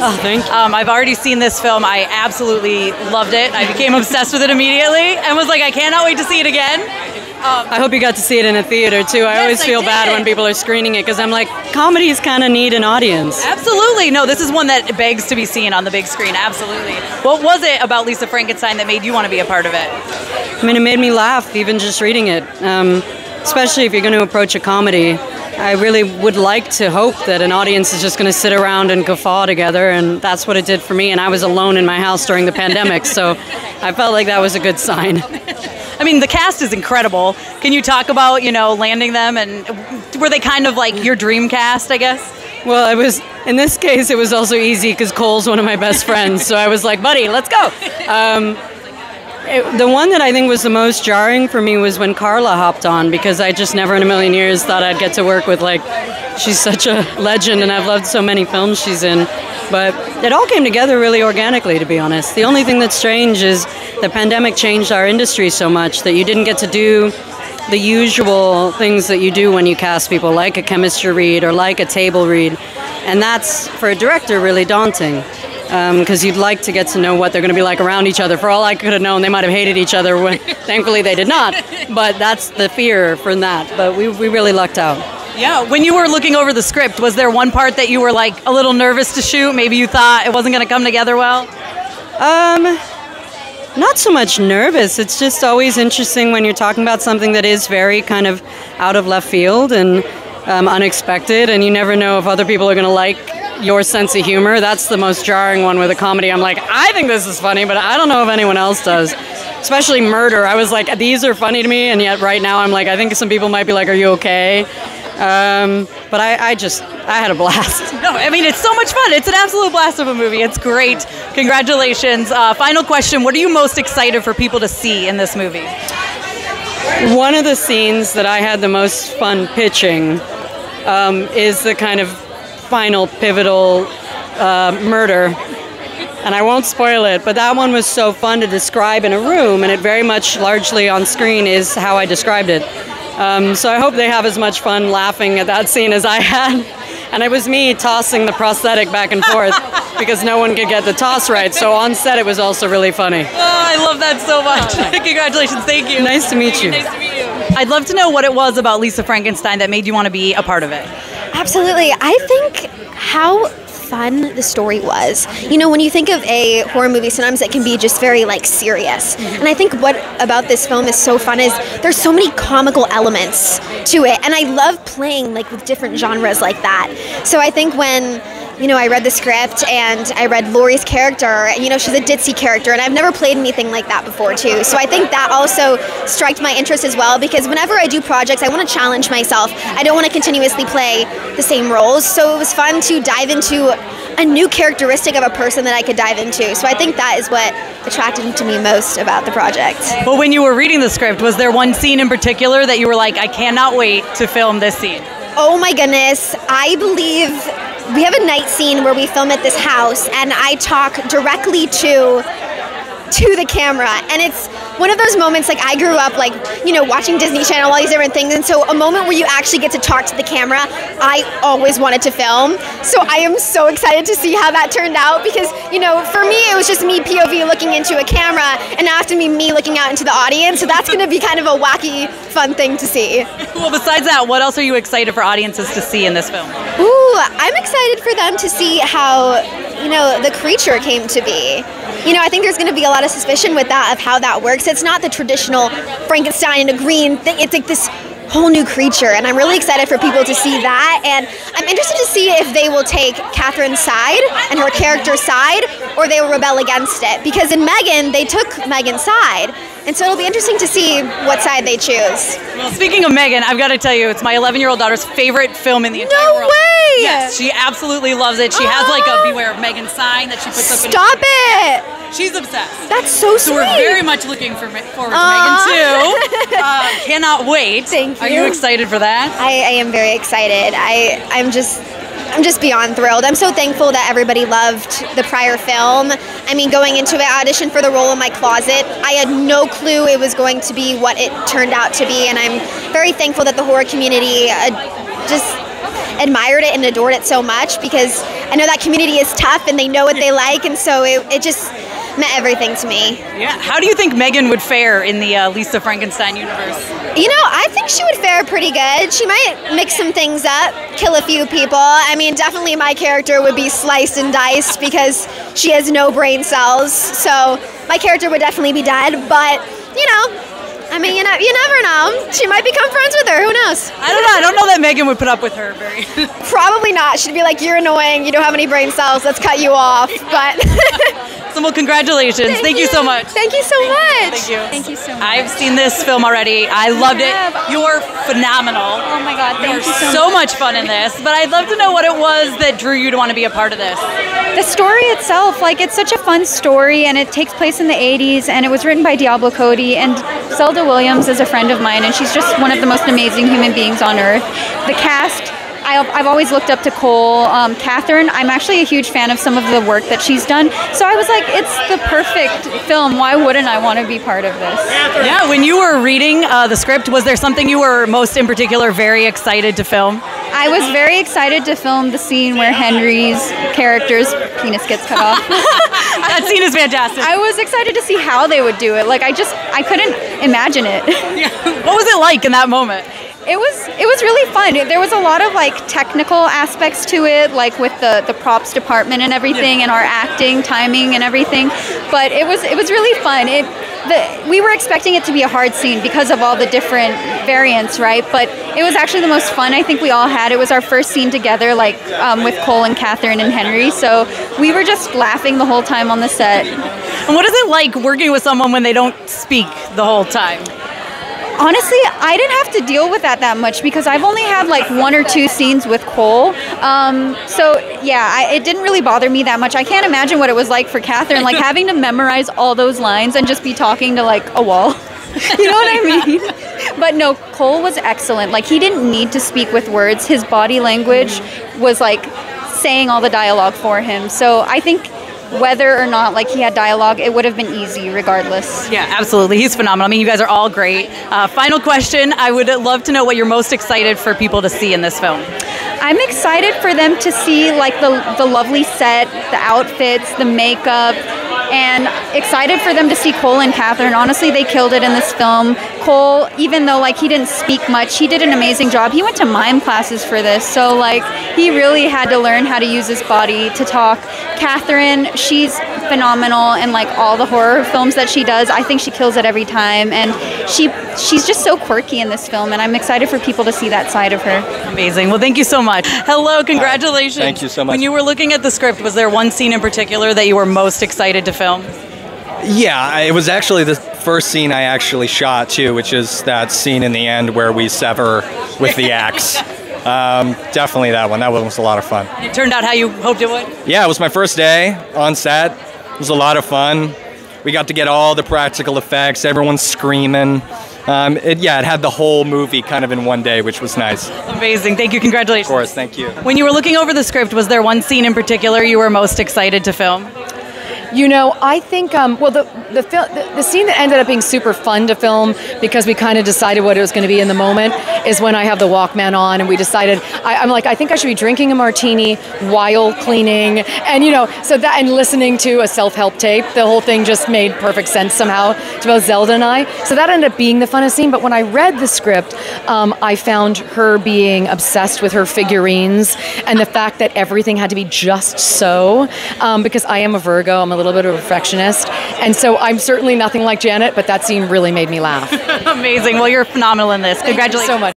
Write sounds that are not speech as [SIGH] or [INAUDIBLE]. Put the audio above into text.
Oh, thank you. Um, I've already seen this film. I absolutely loved it. I became obsessed with it immediately and was like, I cannot wait to see it again. I hope you got to see it in a theater too. I Yes, always I feel bad when people are screening it because I'm like, comedies kind of need an audience. Absolutely. No, this is one that begs to be seen on the big screen. Absolutely. What was it about Lisa Frankenstein that made you want to be a part of it? I mean, it made me laugh even just reading it. Um, especially if you're going to approach a comedy. I really would like to hope that an audience is just going to sit around and guffaw together, and that's what it did for me. And I was alone in my house during the pandemic, so I felt like that was a good sign. I mean, the cast is incredible. Can you talk about, you know, landing them and were they kind of like your dream cast, I guess? Well, it was in this case, it was also easy because Cole's one of my best friends, so I was like, "Buddy, let's go." Um, it- the one that I think was the most jarring for me was when Carla hopped on because I just never in a million years thought I'd get to work with like she's such a legend and I've loved so many films she's in. But it all came together really organically, to be honest. The only thing that's strange is the pandemic changed our industry so much that you didn't get to do the usual things that you do when you cast people, like a chemistry read or like a table read. And that's, for a director, really daunting because you'd like to get to know what they're going to be like around each other. For all I could have known, they might have hated each other. When, [LAUGHS] thankfully, they did not. But that's the fear from that. But we, we really lucked out. Yeah. When you were looking over the script, was there one part that you were like a little nervous to shoot? Maybe you thought it wasn't going to come together well? Um, not so much nervous. It's just always interesting when you're talking about something that is very kind of out of left field and um, unexpected, and you never know if other people are going to like your sense of humor. That's the most jarring one with a comedy. I'm like, I think this is funny, but I don't know if anyone else does. Especially murder. I was like, these are funny to me, and yet right now I'm like, I think some people might be like, Are you okay? Um, but I, I just, I had a blast. [LAUGHS] No, I mean, it's so much fun. It's an absolute blast of a movie. It's great. Congratulations. Uh, final question What are you most excited for people to see in this movie? One of the scenes that I had the most fun pitching um, is the kind of final pivotal uh, murder. And I won't spoil it, but that one was so fun to describe in a room, and it very much largely on screen is how I described it. Um, so I hope they have as much fun laughing at that scene as I had. And it was me tossing the prosthetic back and forth because no one could get the toss right. So on set, it was also really funny. Oh, I love that so much. [LAUGHS] Congratulations. Thank you. Nice to meet you. Nice to meet you. I'd love to know what it was about Lisa Frankenstein that made you want to be a part of it. Absolutely. I think how fun the story was. You know, when you think of a horror movie, sometimes it can be just very like serious. And I think what about this film is so fun is there's so many comical elements to it. And I love playing like with different genres like that. So I think when you know, I read the script and I read Lori's character, and you know, she's a ditzy character, and I've never played anything like that before, too. So I think that also struck my interest as well because whenever I do projects, I want to challenge myself. I don't want to continuously play the same roles. So it was fun to dive into a new characteristic of a person that I could dive into. So I think that is what attracted to me most about the project. Well, when you were reading the script, was there one scene in particular that you were like, I cannot wait to film this scene? Oh my goodness. I believe we have a night scene where we film at this house and I talk directly to to the camera. And it's one of those moments like I grew up like you know watching Disney Channel all these different things. And so a moment where you actually get to talk to the camera I always wanted to film. So I am so excited to see how that turned out because you know for me it was just me POV looking into a camera and now it's gonna be me looking out into the audience. So that's gonna be kind of a wacky fun thing to see. Well, besides that, what else are you excited for audiences to see in this film? Ooh, I'm excited for them to see how, you know, the creature came to be. You know, I think there's going to be a lot of suspicion with that of how that works. It's not the traditional Frankenstein in a green thing. It's like this whole new creature, and I'm really excited for people to see that. And I'm interested to see if they will take Kathryn's side and her character's side, or they will rebel against it. Because in Megan, they took Megan's side, and so it'll be interesting to see what side they choose. Well, speaking of Megan, I've got to tell you, it's my 11 year old daughter's favorite film in the entire No world. way! Yes, she absolutely loves it. She has like a Beware of Megan sign that she puts up. Stop it! She's obsessed. That's so sweet. So we're very much looking for, forward to. Megan too. [LAUGHS] Uh, cannot wait. Thank you. Are you you. excited for that? I, I am very excited. I I'm just I'm just beyond thrilled. I'm so thankful that everybody loved the prior film. I mean, going into it, I auditioned for the role in my closet. I had no clue it was going to be what it turned out to be, and I'm very thankful that the horror community uh, just admired it and adored it so much because I know that community is tough and they know what they like, and so it, it just meant everything to me. Yeah. How do you think Megan would fare in the uh, Lisa Frankenstein universe? You know, I think she would fare pretty good. She might mix some things up, kill a few people. I mean, definitely my character would be sliced and diced because she has no brain cells. So my character would definitely be dead. But, you know, I mean, you know, you never know. She might become friends with her. Who knows? I don't know. I don't know that Megan would put up with her very. Probably not. She'd be like, "You're annoying. You don't have any brain cells. Let's cut you off." But [LAUGHS] so, well, congratulations. Thank, Thank you. so much. Thank you so much. Thank you. Thank you so much. I've seen this film already. I loved it. You're phenomenal. oh my God, thank you so, So much fun in this, but I'd love to know what it was that drew you to want to be a part of this. The story itself, like it's such a fun story, and it takes place in the '80s, and it was written by Diablo Cody and Zelda Williams is a friend of mine, and she's just one of the most amazing human beings on earth. The cast. I've, I've always looked up to Cole. Um, Kathryn, I'm actually a huge fan of some of the work that she's done. So I was like, it's the perfect film. Why wouldn't I want to be part of this? Yeah, when you were reading uh, the script, was there something you were most in particular very excited to film? I was very excited to film the scene where Henry's character's penis gets cut off. [LAUGHS] that scene is fantastic. I was excited to see how they would do it. Like I just I couldn't imagine it. [LAUGHS] Yeah. what was it like in that moment? It was it was really fun. There was a lot of like technical aspects to it, like with the the props department and everything, and our acting, timing, and everything. But it was it was really fun. It the, we were expecting it to be a hard scene because of all the different variants, right? But it was actually the most fun I think we all had. It was our first scene together, like um, with Cole and Kathryn and Henry. So we were just laughing the whole time on the set. And what is it like working with someone when they don't speak the whole time? Honestly, I didn't have to deal with that that much because I've only had like one or two scenes with Cole. Um, so yeah, I, it didn't really bother me that much. I can't imagine what it was like for Kathryn, like having to memorize all those lines and just be talking to like a wall. [LAUGHS] you know what I mean? But no, Cole was excellent. Like he didn't need to speak with words. His body language was like saying all the dialogue for him. So I think whether or not like he had dialogue, it would have been easy regardless. Yeah, absolutely. He's phenomenal. I mean, you guys are all great. Uh, final question I would love to know what you're most excited for people to see in this film. I'm excited for them to see like the the lovely set, the outfits, the makeup, and excited for them to see Cole and Kathryn. Honestly, they killed it in this film. Cole, even though like he didn't speak much, he did an amazing job. He went to mime classes for this, so like he really had to learn how to use his body to talk. Kathryn, she's phenomenal in like all the horror films that she does. I think she kills it every time, and she she's just so quirky in this film, and I'm excited for people to see that side of her. Amazing. Well, thank you so much. Hello, congratulations. Thank you so much. When you were looking at the script, was there one scene in particular that you were most excited to film? Yeah, it was actually the first scene I actually shot too, which is that scene in the end where we sever with the axe. [LAUGHS] Um, definitely that one. That one was a lot of fun. It turned out how you hoped it would. Yeah, it was my first day on set. It was a lot of fun. We got to get all the practical effects. Everyone's screaming. Um, it, yeah, it had the whole movie kind of in one day, which was nice. Amazing. Thank you. Congratulations. Of course, thank you. When you were looking over the script, was there one scene in particular you were most excited to film? You know, I think um, well the the, fil- the the scene that ended up being super fun to film because we kind of decided what it was going to be in the moment is when I have the Walkman on and we decided I, I'm like I think I should be drinking a martini while cleaning and you know so that and listening to a self help tape. The whole thing just made perfect sense somehow to both Zelda and I. So that ended up being the funnest scene. But when I read the script, um, I found her being obsessed with her figurines and the fact that everything had to be just so um, because I am a Virgo. I'm a little bit of a perfectionist. And so I'm certainly nothing like Janet, but that scene really made me laugh. [LAUGHS] Amazing. Well, you're phenomenal in this. Congratulations. so much.